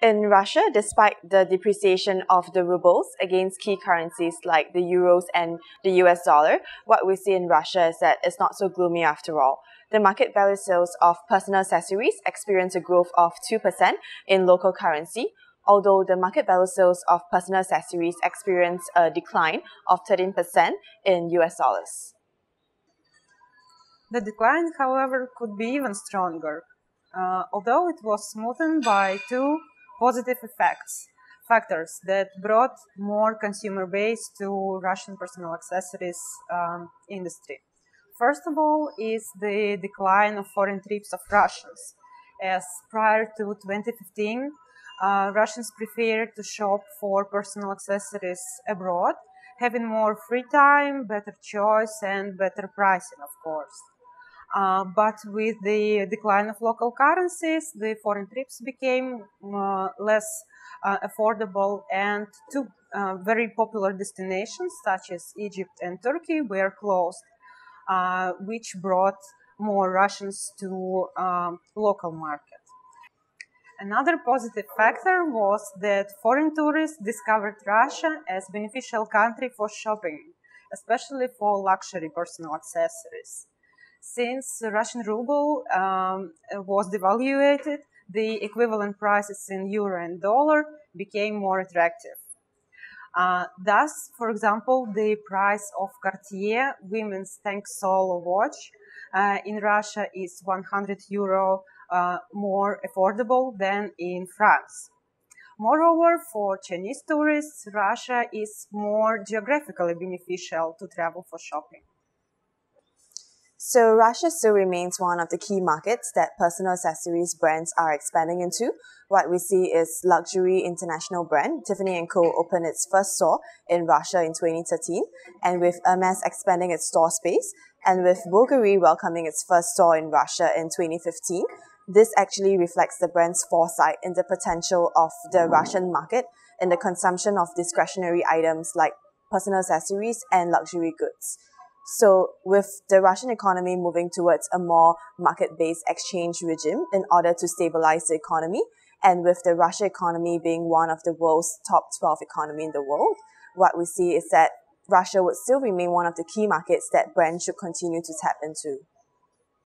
In Russia, despite the depreciation of the rubles against key currencies like the euros and the US dollar, what we see in Russia is that it's not so gloomy after all. The market value sales of personal accessories experienced a growth of 2% in local currency, although the market value sales of personal accessories experienced a decline of 13% in US dollars. The decline, however, could be even stronger, uh, although it was smoothened by two positive effects factors that brought more consumer base to Russian personal accessories um, industry. First of all, is the decline of foreign trips of Russians, as prior to 2015, uh, Russians preferred to shop for personal accessories abroad, having more free time, better choice, and better pricing, of course. But with the decline of local currencies, the foreign trips became uh, less uh, affordable, and two uh, very popular destinations, such as Egypt and Turkey, were closed, uh, which brought more Russians to um, local market. Another positive factor was that foreign tourists discovered Russia as beneficial country for shopping, especially for luxury personal accessories since Russian ruble um, was devaluated, the equivalent prices in euro and dollar became more attractive. Uh, thus, for example, the price of Cartier women's tank solo watch uh, in Russia is 100 euro uh, more affordable than in France. Moreover, for Chinese tourists, Russia is more geographically beneficial to travel for shopping. So Russia still remains one of the key markets that personal accessories brands are expanding into. What we see is luxury international brand Tiffany & Co. opened its first store in Russia in 2013, and with Hermes expanding its store space, and with Bulgari welcoming its first store in Russia in 2015. This actually reflects the brand's foresight in the potential of the Russian market in the consumption of discretionary items like personal accessories and luxury goods. So with the Russian economy moving towards a more market-based exchange regime in order to stabilize the economy, and with the Russia economy being one of the world's top 12 economy in the world, what we see is that Russia would still remain one of the key markets that brands should continue to tap into.